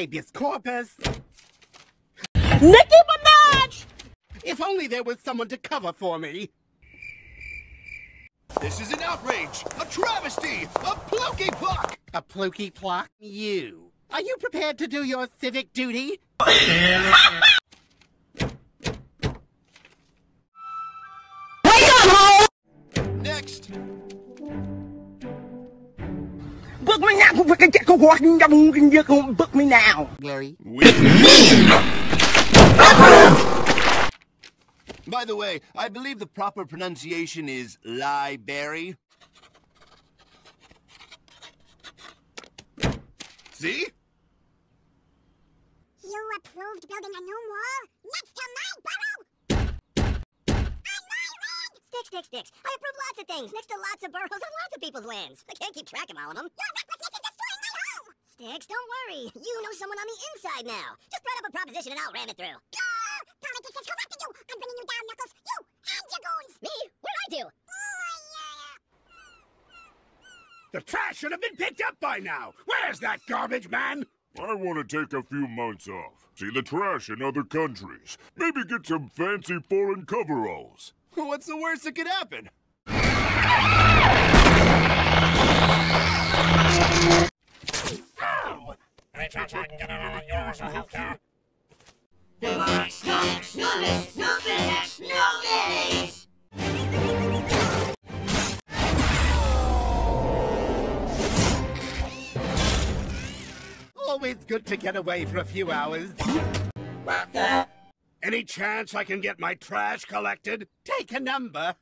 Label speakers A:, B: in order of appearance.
A: habeas corpus.
B: Nicki Minaj!
A: If only there was someone to cover for me.
C: This is an outrage, a travesty, a plukey pluck!
A: A plukey pluck? You. Are you prepared to do your civic duty?
B: Book me now! Book me now!
A: Gary.
C: By the way, I believe the proper pronunciation is Lieberry. See?
D: You approved building a new wall next to my burrow? On my land!
E: Sticks, sticks, sticks. I approve lots of things next to lots of burrows on lots of people's lands. I can't keep track of all of them.
D: Your
E: Sticks, don't worry. You know someone on the inside now. Just write up a proposition and I'll ram it through.
D: Grr! Politics has corrupted you! I'm bringing you down, Knuckles! You and your goons!
E: Me? What did I do?
D: Oh.
A: The trash should have been picked up by now. Where's that garbage man?
F: I want to take a few months off, see the trash in other countries, maybe get some fancy foreign coveralls.
C: What's the worst that could happen?
A: Always good to get away for a few hours. Any chance I can get my trash collected? Take a number.